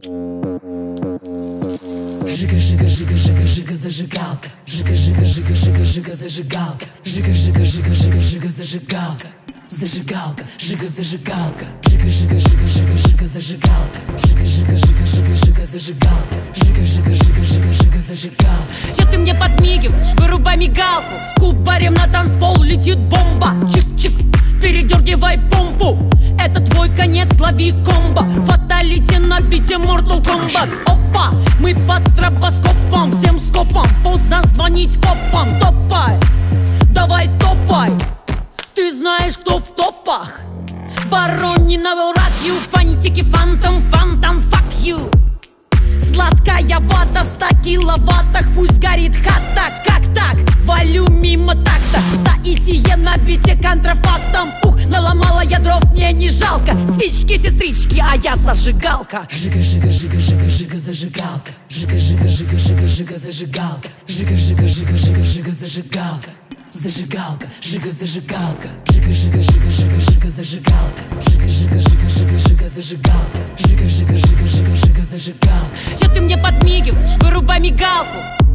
Жига, жига, жига, жига, жига, зажигалка. Жига, жига, жига, жига, жига, зажигалка. Жига, жига, жига, жига, жига, зажигалка. Зажигалка, жига, зажигалка. Жига, жига, жига, жига, жига, зажигалка. Жига, жига, жига, жига, жига, зажигалка. Жига, жига, жига, жига, жига, зажигалка. Че ты мне подмигиваешь? Вырубай мигалку Кубарем на танцпол летит бомба Чик-чик, передергивай помпу Это твой конец, лови комбо Фаталити на бите Mortal Kombat. Опа, мы под стробоскопом Всем скопом, поздно звонить копам Топай, давай топай. Ты знаешь, кто в топах? Will rock you Фантики, фантом, фантом, fuck you. Сладкая вата в ста киловаттах Пусть горит хата, как так? Валю мимо такта. За итие на бите контрафактом я дров, мне не жалко Спички, сестрички, а я зажигалка Жига, жига, жига, жига, жига, зажигалка. Жига, жига, жига, жига, жига, зажигалка. Жига, жига, жига, жига, жига, зажигалка. Зажигалка, жига, зажигалка. Жига, жига, жига, жига, жига, зажигалка. Жига, жига, жига, жига, жига, зажигалка. Жига, жига, жига, жига, жига, зажигалка. Че ты мне подмигиваешь? Вырубай мигалку